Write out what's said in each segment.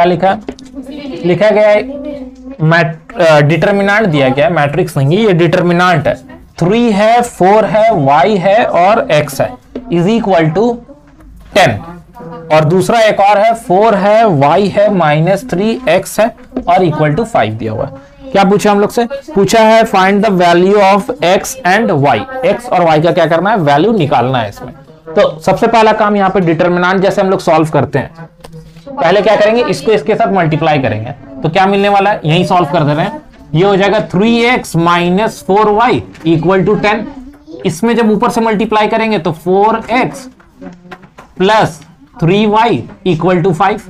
क्या लिखा? लिखा गया है डिटर्मिनांट दिया गया मैट्रिक्स नहीं है ये डिटर्मिनांट है। थ्री है फोर है वाई है और एक्स है। इज़ इक्वल टू टेन और दूसरा एक और है फोर है वाई है माइनस थ्री एक्स है और इक्वल टू फाइव दिया हुआ है। क्या पूछा हम लोग से? पूछा है find the value of X and Y X और वाई का क्या करना है? वैल्यू निकालना है इसमें। तो सबसे पहला काम यहाँ पे डिटर्मिनांट जैसे हम लोग सॉल्व करते हैं। पहले क्या करेंगे? इसको इसके साथ मल्टीप्लाई करेंगे। तो क्या मिलने वाला है? यही सॉल्व कर दे रहे हैं। ये हो जाएगा three X minus four Y equal to ten इसमें जब ऊपर से मल्टीप्लाई करेंगे तो four X plus three Y equal to five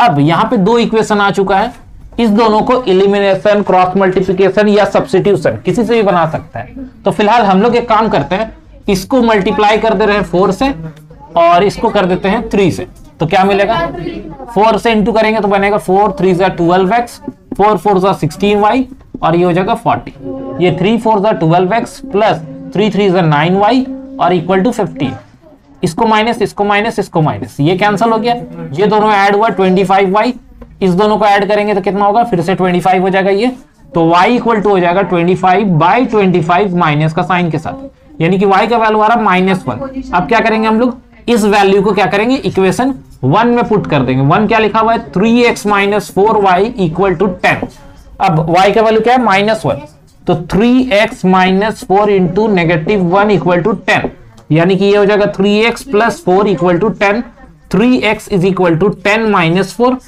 अब यहाँ पे दो इक्वेशन आ चुका है। इस दोनों को इलिमिनेशन क्रॉस मल्टीप्लिकेशन या सब्सिट्यूशन किसी से भी बना सकता है। तो फ़िलहाल हम लोग एक काम करते हैं। इसको मल्टीप्लाई कर दे रहे हैं फोर से और इसको कर देते हैं थ्री से। तो क्या मिलेगा? फोर से इंटू करेंगे तो बनेगा फोर थ्री जा ट्वेल्व एक्स फोर फोर जा सिक्सटीन वाई और ये हो जाएगा फोर्टी ये थ्री फोर जा twelve X plus three three जा नाइन वाई और इक्वल टू फिफ्टी इसको माइनस इसको माइनस इसको माइनस ये कैंसिल हो गया. ये दोनों ऐड हुआ ट्वेंटी फाइव वाई इस दोनों को ऐड करेंगे तो कितना होगा? फिर से ट्वेंटी फाइव हो जाएगा ये. तो y इक्वल टू हो जाएगा twenty five by twenty five minus का साइन के साथ. यानी कि y का वैल्यू आ रहा माइनस वन अब क्या करेंगे हम लोग? इस वैल्यू को क्या करेंगे? इक्वेशन वन में पुट कर देंगे। वन क्या लिखा हुआ है? Three X minus four Y equal to ten अब y का वैल्यू क्या है? माइनस वन तो three X minus four into negative one equal to ten यानी कि ये हो जाएगा three X plus four equal to ten three X is equal to ten minus four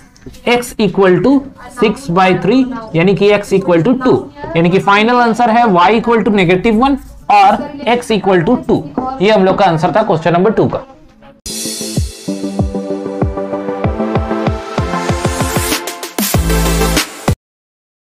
x equal to six by three यानी कि x equal to two यानी कि final answer है y equal to negative one और x equal to two ये हम लोग का आंसर था क्वेश्चन नंबर टू का।